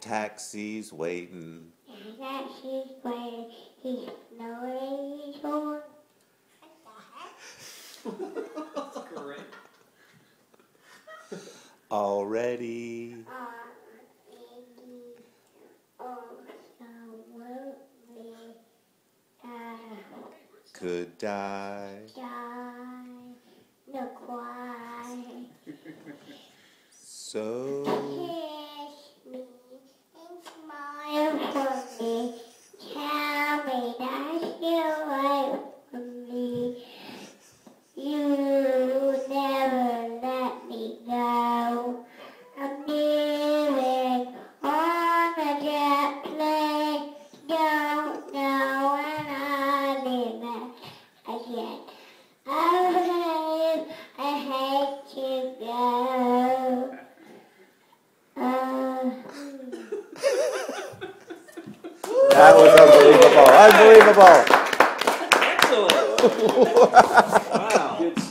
taxi's waiting. Taxi's waiting. He's snowing. He's going. Great. Already. Could die. No cry. So That was unbelievable. Unbelievable. Excellent. wow.